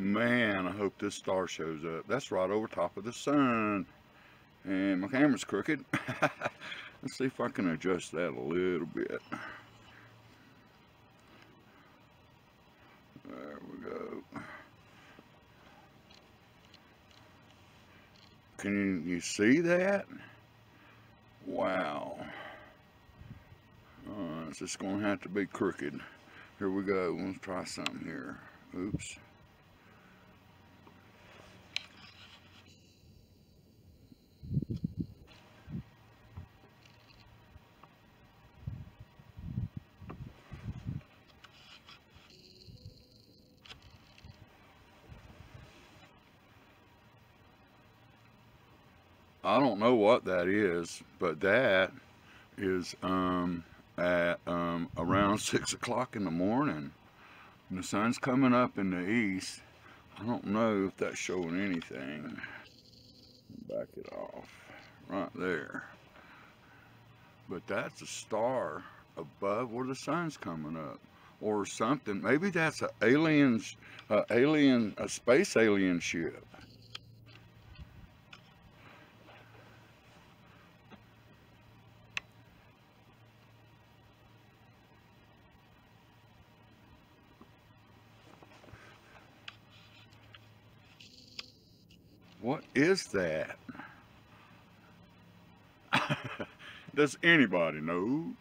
Man, I hope this star shows up. That's right over top of the sun. And my camera's crooked. Let's see if I can adjust that a little bit. There we go. Can you, see that? Wow. Uh, it's just going to have to be crooked. Here we go. Let's try something here. Oops. I don't know what that is, but that is um, at um, around six o'clock in the morning. And the sun's coming up in the east. I don't know if that's showing anything. Back it off right there. But that's a star above where the sun's coming up or something. Maybe that's an alien, alien, a space alien ship. What is that? Does anybody know?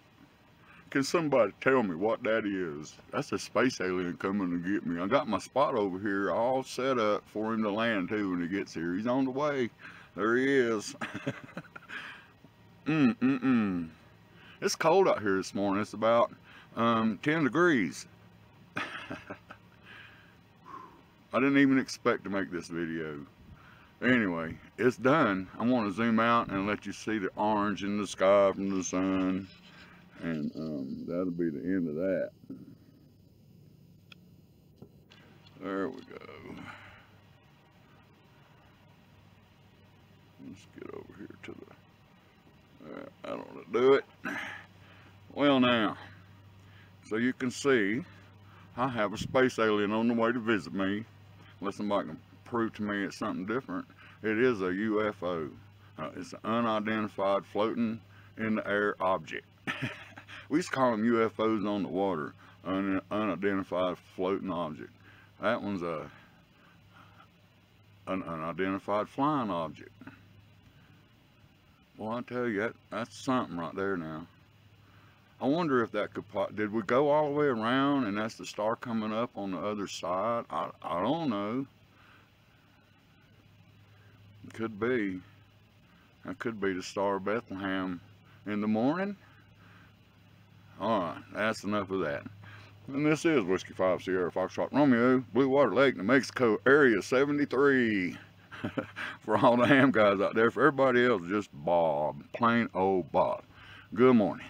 Can somebody tell me what that is? That's a space alien coming to get me. I got my spot over here all set up for him to land too when he gets here. He's on the way. There he is. mm, mm, mm. It's cold out here this morning. It's about um, 10 degrees. I didn't even expect to make this video anyway it's done. I want to zoom out and let you see the orange in the sky from the sun. And um, that'll be the end of that. There we go. Let's get over here to the uh, I don't want to do it. Well now so you can see I have a space alien on the way to visit me. Somebody can prove to me it's something different. It is a UFO. Uh, it's an unidentified floating in the air object. we used to call them UFOs on the water, un unidentified floating object. That one's a an unidentified flying object. Well, I tell you, that, that's something right there now. I wonder if that could, did we go all the way around and that's the star coming up on the other side? I, I don't know. Could be. That could be the Star of Bethlehem in the morning. Alright, that's enough of that. And this is Whiskey 5 Sierra Foxtrot Romeo, Bluewater Lake, New Mexico, Area 73. for all the ham guys out there, for everybody else, just Bob. Plain old Bob. Good morning.